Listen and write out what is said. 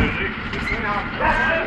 Yes,